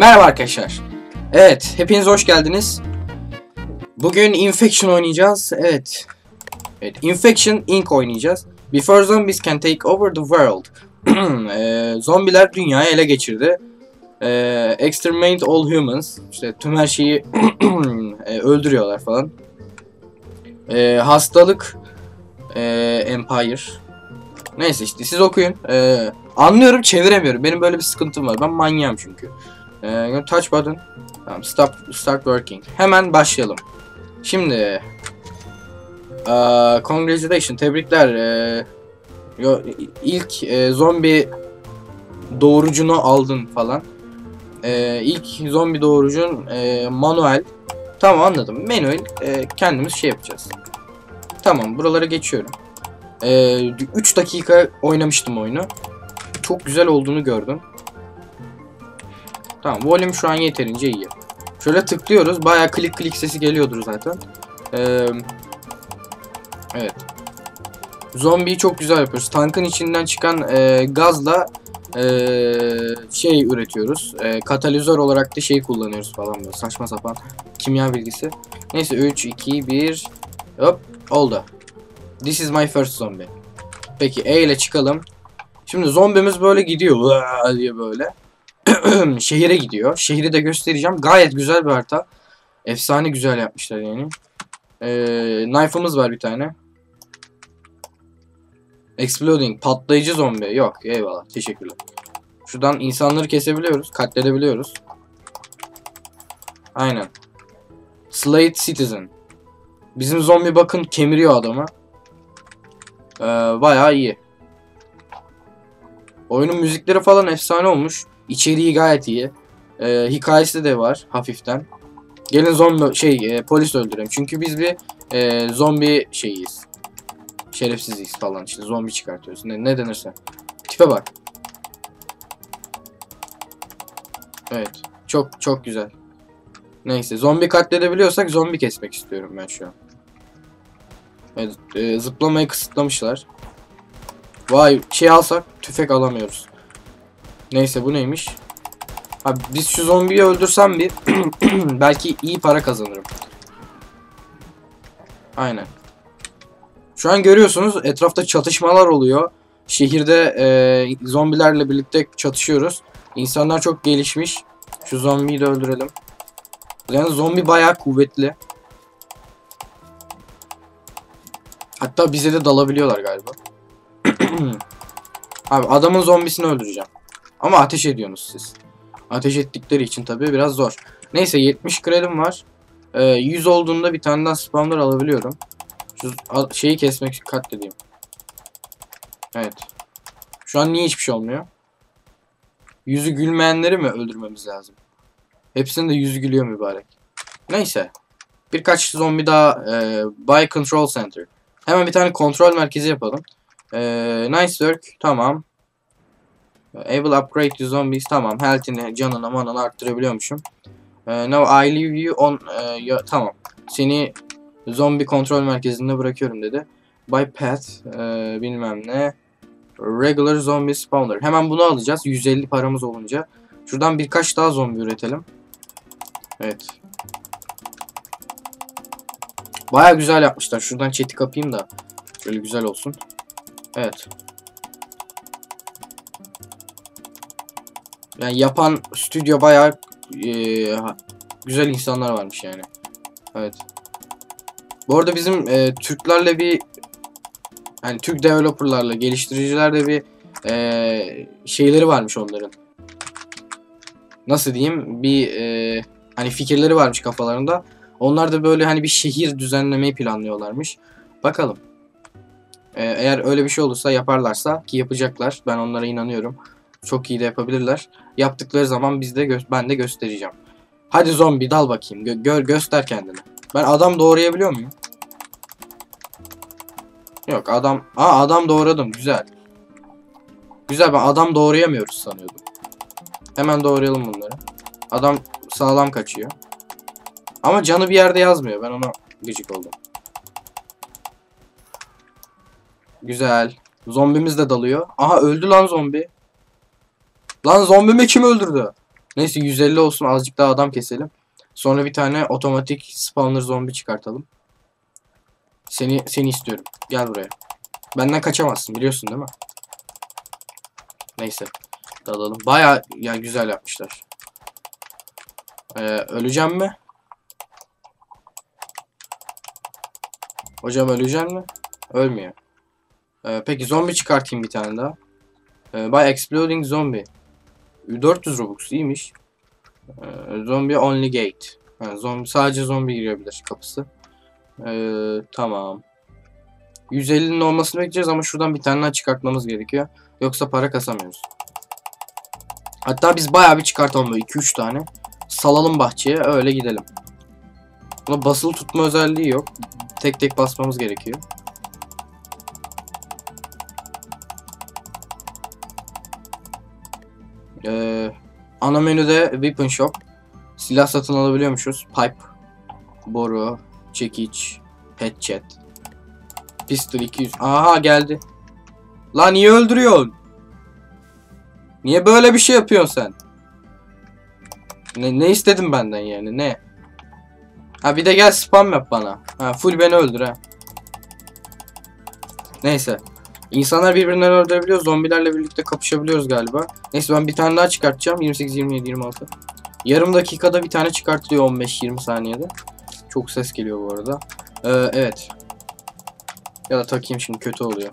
Merhaba arkadaşlar. Evet, hepiniz hoş geldiniz. Bugün Infection oynayacağız. Evet. Evet, Infection Inc. oynayacağız. Before zombies can take over the world. Eee, zombiler dünyayı ele geçirdi. Eee, exterminate all humans. İşte tüm her şeyi e, öldürüyorlar falan. Eee, hastalık eee, Empire. Neyse işte siz okuyun. Eee, anlıyorum çeviremiyorum. Benim böyle bir sıkıntım var. Ben manyağım çünkü. Ee, touch button. Tamam, stop, start working. Hemen başlayalım. Şimdi uh, congratulations, tebrikler. Ee, yo, ilk e, zombi doğurucunu aldın falan. Ee, ilk zombi doğurucun e, manuel. Tamam anladım. Manuel e, kendimiz şey yapacağız. Tamam buralara geçiyorum. 3 dakika oynamıştım oyunu. Çok güzel olduğunu gördüm. Tamam volüm şu an yeterince iyi. Şöyle tıklıyoruz. Baya klik klik sesi geliyordur zaten. Ee, evet. Zombiyi çok güzel yapıyoruz. Tankın içinden çıkan e, gazla e, şey üretiyoruz. E, katalizör olarak da şey kullanıyoruz falan böyle saçma sapan kimya bilgisi. Neyse 3, 2, 1 Hop oldu. This is my first zombie. Peki E ile çıkalım. Şimdi zombimiz böyle gidiyor. Diye böyle. şehire gidiyor. Şehri de göstereceğim. Gayet güzel bir harita. Efsane güzel yapmışlar yani. Ee, knife'ımız var bir tane. Exploding. Patlayıcı zombi. Yok eyvallah. Teşekkürler. Şuradan insanları kesebiliyoruz. Katledebiliyoruz. Aynen. Slate Citizen. Bizim zombi bakın kemiriyor adamı. Ee, bayağı iyi. Oyunun müzikleri falan efsane olmuş. İçeriği gayet iyi. Ee, hikayesi de var hafiften. Gelin zombi şey e, polis öldürelim. Çünkü biz bir e, zombi şeyiyiz. Şerefsiziz falan işte zombi çıkartıyoruz. Ne, ne denirse. Tipe bak. Evet. Çok çok güzel. Neyse zombi katledebiliyorsak zombi kesmek istiyorum ben şu an. Evet, e, zıplamayı kısıtlamışlar. Vay şey alsak tüfek alamıyoruz. Neyse bu neymiş? Abi biz şu zombiyi öldürsem bir belki iyi para kazanırım. Aynen. Şu an görüyorsunuz etrafta çatışmalar oluyor. Şehirde e, zombilerle birlikte çatışıyoruz. İnsanlar çok gelişmiş. Şu zombiyi de öldürelim. Yani zombi bayağı kuvvetli. Hatta bize de dalabiliyorlar galiba. Abi adamın zombisini öldüreceğim. Ama ateş ediyorsunuz siz. Ateş ettikleri için tabii biraz zor. Neyse 70 kredim var. Ee, 100 olduğunda bir tane daha spawner alabiliyorum. Şu şeyi kesmek katledeyim. Evet. Şu an niye hiçbir şey olmuyor? Yüzü gülmeyenleri mi öldürmemiz lazım? Hepsinin de yüzü gülüyor mübarek. Neyse. Birkaç zombi daha e, Buy Control Center. Hemen bir tane kontrol merkezi yapalım. E, nice work. Tamam. Able upgrade to zombies. Tamam. Health'ini, canını, manını arttırabiliyormuşum. Uh, now I leave you on... Uh, ya, tamam. Seni zombi kontrol merkezinde bırakıyorum dedi. By path. Uh, bilmem ne. Regular zombie spawner. Hemen bunu alacağız. 150 paramız olunca. Şuradan birkaç daha zombi üretelim. Evet. Baya güzel yapmışlar. Şuradan chat'i kapayım da. Şöyle güzel olsun. Evet. Yani yapan stüdyo bayağı e, güzel insanlar varmış yani. Evet. Bu arada bizim e, Türklerle bir yani Türk developerlarla, geliştiricilerle bir e, şeyleri varmış onların. Nasıl diyeyim? Bir e, hani fikirleri varmış kafalarında. Onlar da böyle hani bir şehir düzenlemeyi planlıyorlarmış. Bakalım. E, eğer öyle bir şey olursa yaparlarsa ki yapacaklar. Ben onlara inanıyorum. Çok iyi de yapabilirler. Yaptıkları zaman biz de ben de göstereceğim. Hadi zombi dal bakayım. Gö gör göster kendini. Ben adam doğrayabiliyor muyum? Yok adam. Aa adam doğradım. Güzel. Güzel ben adam doğrayamıyoruz sanıyordum. Hemen doğrayalım bunları. Adam sağlam kaçıyor. Ama canı bir yerde yazmıyor. Ben ona gıcık oldum. Güzel. Zombimiz de dalıyor. Aha öldü lan zombi. Lan zombimi kim öldürdü? Neyse 150 olsun azıcık daha adam keselim. Sonra bir tane otomatik spawner zombi çıkartalım. Seni seni istiyorum. Gel buraya. Benden kaçamazsın biliyorsun değil mi? Neyse. Dalalım. Baya ya güzel yapmışlar. Ee, öleceğim mi? Hocam öleceğim mi? Ölmüyor. Ee, peki zombi çıkartayım bir tane daha. Ee, by Exploding Zombie. 400 Robux iyiymiş. Ee, zombie only gate. Ha, zombi sadece zombi girebilir kapısı. Ee, tamam. 150'nin olmasını bekleyeceğiz ama şuradan bir tane daha çıkartmamız gerekiyor. Yoksa para kasamıyoruz. Hatta biz bayağı bir çıkartalım böyle 2-3 tane. Salalım bahçeye öyle gidelim. Buna basılı tutma özelliği yok. Tek tek basmamız gerekiyor. Ee, ana menüde Weapon Shop. Silah satın alabiliyormuşuz. Pipe, boru, çekiç, hatchet, pistol 200. Aha geldi. Lan niye öldürüyorsun? Niye böyle bir şey yapıyorsun sen? Ne, ne istedin benden yani ne? Ha bir de gel spam yap bana. Ha full beni öldür ha. Neyse. İnsanlar birbirinden öldürebiliyor. Zombilerle birlikte kapışabiliyoruz galiba. Neyse ben bir tane daha çıkartacağım. 28, 27, 26. Yarım dakikada bir tane çıkartılıyor 15-20 saniyede. Çok ses geliyor bu arada. Ee, evet. Ya da takayım şimdi kötü oluyor.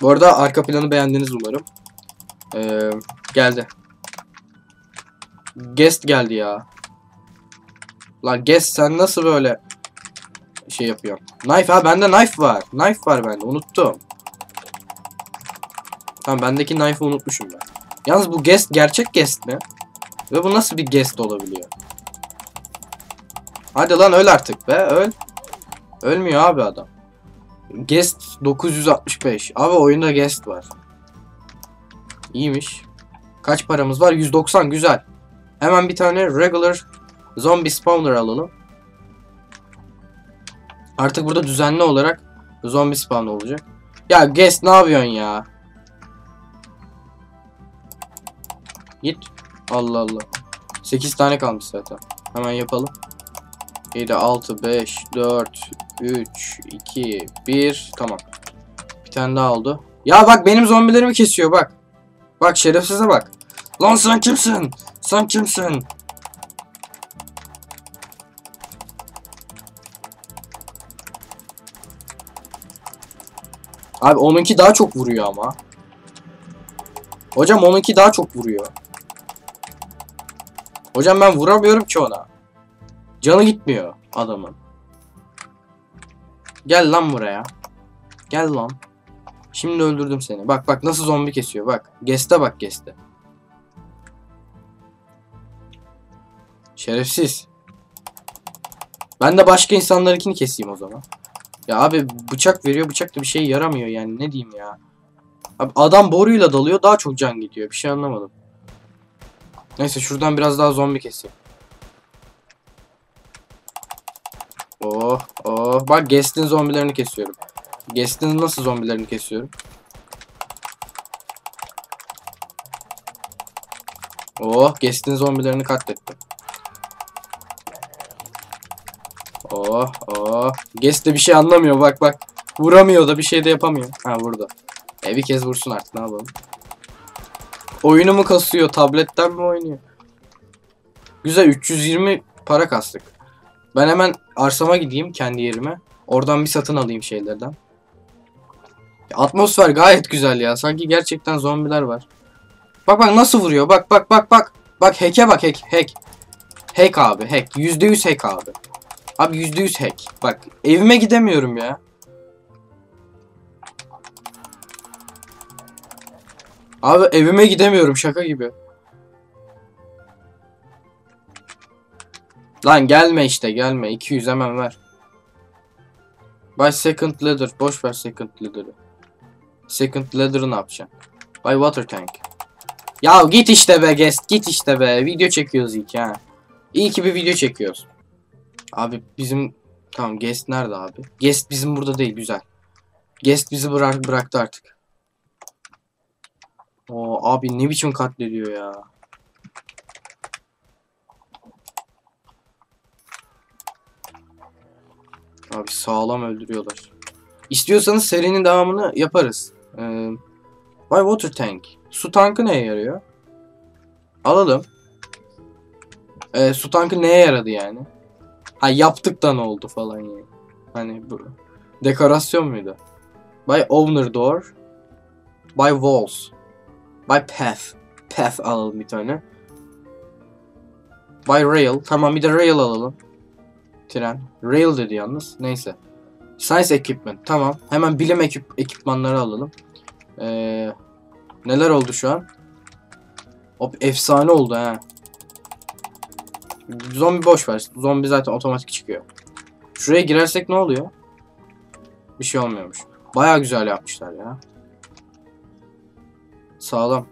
Bu arada arka planı beğendiniz umarım. Ee, geldi. Guest geldi ya. Lan guest sen nasıl böyle şey yapıyorsun? Knife ha bende knife var. Knife var bende unuttum. Tamam bendeki knife'ı unutmuşum ben. Yalnız bu guest gerçek guest mi? Ve bu nasıl bir guest olabiliyor? Hadi lan öl artık be öl. Ölmüyor abi adam. Guest 965. Abi oyunda guest var. İyiymiş. Kaç paramız var? 190 güzel. Hemen bir tane regular zombie spawner alalım. Artık burada düzenli olarak zombie spawn olacak. Ya guest ne yapıyorsun ya? Git. Allah Allah. 8 tane kalmış zaten. Hemen yapalım. 7, 6, 5, 4, 3, 2, 1. Tamam. Bir tane daha oldu. Ya bak benim zombilerimi kesiyor bak. Bak şerefsize bak. Lan sen kimsin? Sen kimsin? Abi onunki daha çok vuruyor ama. Hocam onunki daha çok vuruyor. Hocam ben vuramıyorum ki ona. Canı gitmiyor adamın. Gel lan buraya. Gel lan. Şimdi öldürdüm seni. Bak bak nasıl zombi kesiyor bak. Geste bak geste. Şerefsiz. Ben de başka insanlarınkini keseyim o zaman. Ya abi bıçak veriyor bıçak da bir şey yaramıyor yani ne diyeyim ya. Abi adam boruyla dalıyor daha çok can gidiyor bir şey anlamadım. Neyse şuradan biraz daha zombi keseyim. Oh oh bak Guest'in zombilerini kesiyorum. Guest'in nasıl zombilerini kesiyorum? Oh Guest'in zombilerini katlettim. Oh oh. Guest de bir şey anlamıyor bak bak. Vuramıyor da bir şey de yapamıyor. Ha vurdu. E bir kez vursun artık ne yapalım. Oyunu mu kasıyor? Tabletten mi oynuyor? Güzel 320 para kastık. Ben hemen arsama gideyim kendi yerime. Oradan bir satın alayım şeylerden. Atmosfer gayet güzel ya. Sanki gerçekten zombiler var. Bak bak nasıl vuruyor. Bak bak bak bak. Bak hack'e bak hack hack. Hack abi hack. %100 hack abi. Abi %100 hack. Bak evime gidemiyorum ya. Abi evime gidemiyorum şaka gibi. Lan gelme işte gelme. 200 hemen ver. Buy second ladder. Boş ver second ladder'ı. Second ladder'ı ne yapacaksın? Buy water tank. Ya git işte be guest. Git işte be. Video çekiyoruz ilk ha. İyi ki bir video çekiyoruz. Abi bizim... Tamam guest nerede abi? Guest bizim burada değil güzel. Guest bizi bırak bıraktı artık. Oo, abi ne biçim katlediyor ya. Abi sağlam öldürüyorlar. İstiyorsanız serinin devamını yaparız. Ee, Why water tank? Su tankı neye yarıyor? Alalım. Ee, su tankı neye yaradı yani? Ha yaptık oldu falan yani. Hani bu dekorasyon muydu? By owner door. By walls. By path. Path alalım bir tane. By rail. Tamam bir de rail alalım. Tren. Rail dedi yalnız. Neyse. Science equipment. Tamam. Hemen bilim ekip ekipmanları alalım. Ee, neler oldu şu an? Hop efsane oldu ha. Zombi boş ver. Zombi zaten otomatik çıkıyor. Şuraya girersek ne oluyor? Bir şey olmuyormuş. Baya güzel yapmışlar ya. Sağlam.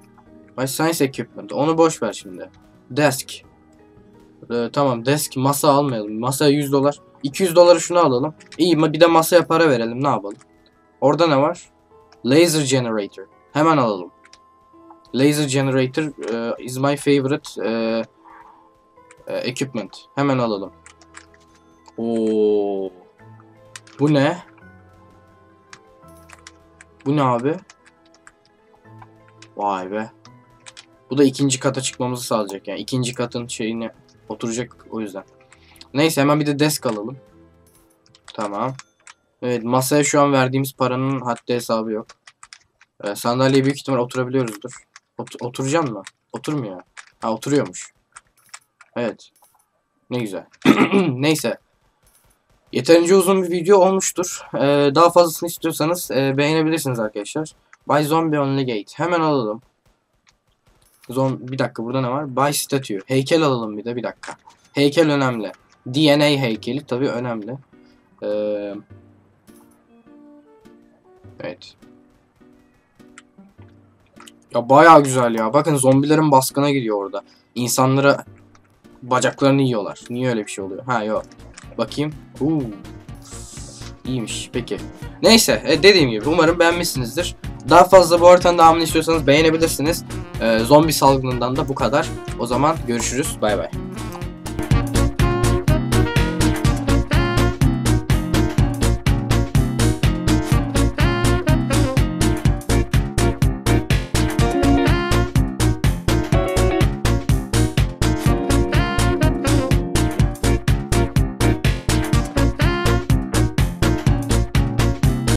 By Science Equipment. Onu boş ver şimdi. Desk. Ee, tamam desk masa almayalım. Masaya 100 dolar. 200 doları şunu alalım. İyi bir de masaya para verelim ne yapalım. Orada ne var? Laser Generator. Hemen alalım. Laser Generator uh, is my favorite uh, uh, equipment. Hemen alalım. Oo. Bu ne? Bu ne abi? Vay be. Bu da ikinci kata çıkmamızı sağlayacak yani. ikinci katın şeyine oturacak o yüzden. Neyse hemen bir de desk alalım. Tamam. Evet masaya şu an verdiğimiz paranın haddi hesabı yok. Ee, sandalyeye büyük ihtimal oturabiliyoruzdur. Ot oturacağım mı? Oturmuyor. Ha oturuyormuş. Evet. Ne güzel. Neyse. Yeterince uzun bir video olmuştur. Ee, daha fazlasını istiyorsanız e, beğenebilirsiniz arkadaşlar. By Zombie Only Gate. Hemen alalım. Zom bir dakika burada ne var? By Statue. Heykel alalım bir de bir dakika. Heykel önemli. DNA heykeli tabii önemli. Ee, evet. Ya bayağı güzel ya. Bakın zombilerin baskına gidiyor orada. İnsanlara bacaklarını yiyorlar. Niye öyle bir şey oluyor? Ha yok. Bakayım. Uuu. İyiymiş. Peki. Neyse. E, dediğim gibi umarım beğenmişsinizdir. Daha fazla bu haritanın devamını istiyorsanız beğenebilirsiniz. E, zombi salgınından da bu kadar. O zaman görüşürüz. Bay bay.